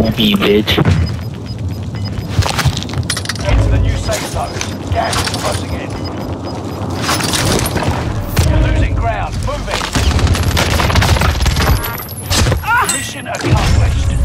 Be bitch. Get to the new safe zone. Gas is closing in. You're losing ground. Move it. Mission accomplished.